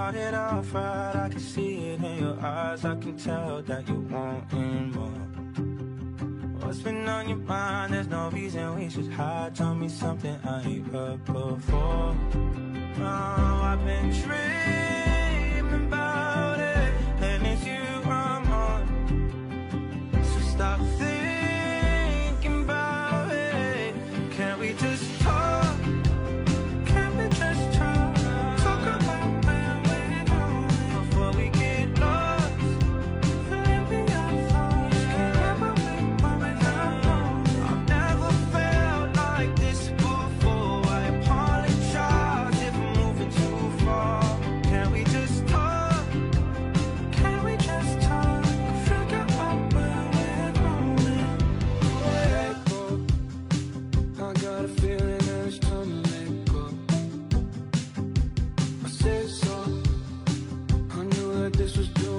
started off right, I can see it in your eyes. I can tell that you want more. What's been on your mind, there's no reason we should hide. Tell me something I ain't heard before. Oh, I've been dreaming about it. And it's you I'm on So stop thinking about it. Can we just talk? just sus